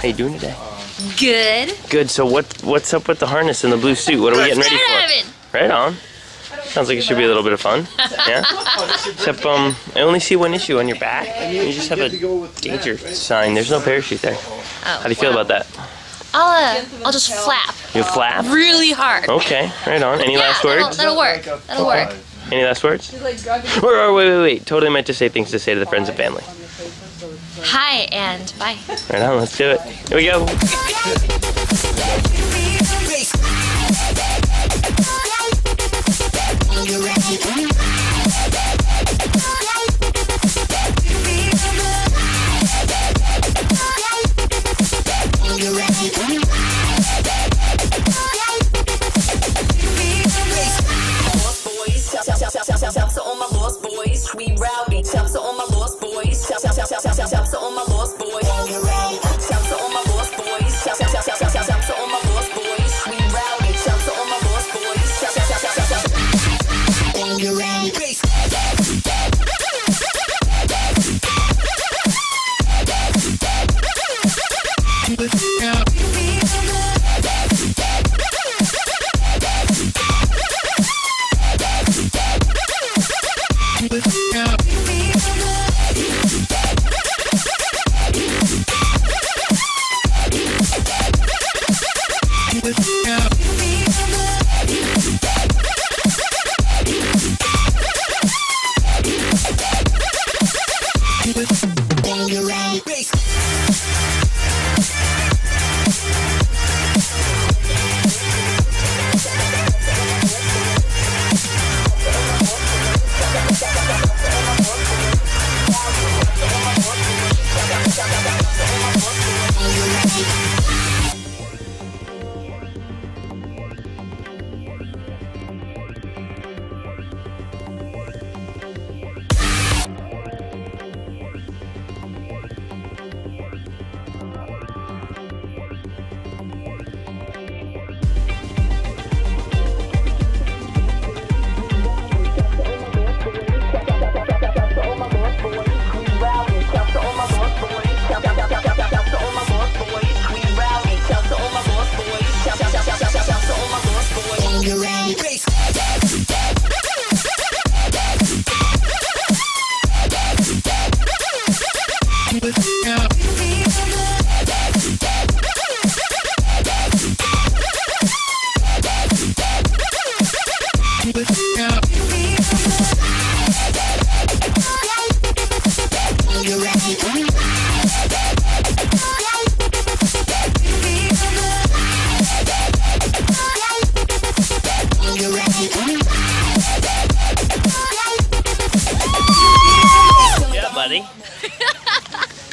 How you doing today? Good. Good. So what what's up with the harness and the blue suit? What are we getting ready for? Right on. Sounds like it should be a little bit of fun. Yeah. Except um, I only see one issue on your back. You just have a danger sign. There's no parachute there. How do you feel about that? I'll uh, I'll just flap You flap. really hard. Okay. Right on. Any yeah, last that'll, words? that'll work. That'll work. Any last words? Or, or wait, wait, wait. Totally meant to say things to say to the friends and family. Hi and bye. Right on. Let's do it. Here we go. lost shout. Yeah,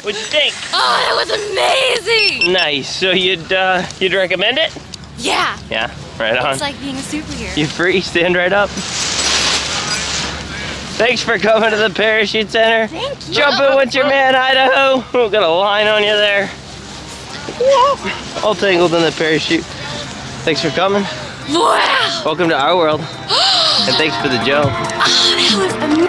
What'd you think? Oh, that was amazing. Nice. So you'd uh, you'd recommend it? Yeah. Yeah. Right on. It's like being a superhero. You free? Stand right up. Thanks for coming to the Parachute Center. Thank you. Jump in with your man, Idaho. We've got a line on you there. All tangled in the parachute. Thanks for coming. Wow. Welcome to our world. and thanks for the joke. Oh, that was amazing.